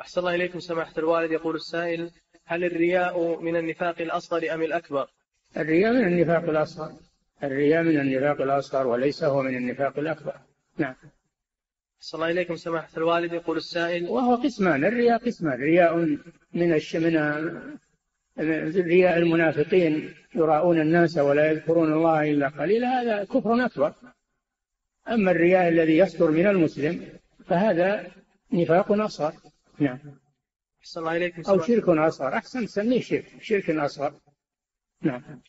أحسن الله إليكم سماحة الوالد. يقول السائل هل الرياء من النفاق الأصغر أم الأكبر؟ الرياء من النفاق الأصغر. الرياء من النفاق الأصغر وليس هو من النفاق الأكبر. نعم. أحسن الله إليكم سماحة الوالد. يقول السائل وهو قسمان. الرياء قسمان. رياء من الش من رياء المنافقين يراؤون الناس ولا يذكرون الله إلا قليلا. هذا كفر أكبر. أما الرياء الذي يصدر من المسلم فهذا نفاق أصغر. نعم. أحسن الله إليكم أو شرك أصغر. أحسن تسميه شرك. شرك أصغر. نعم.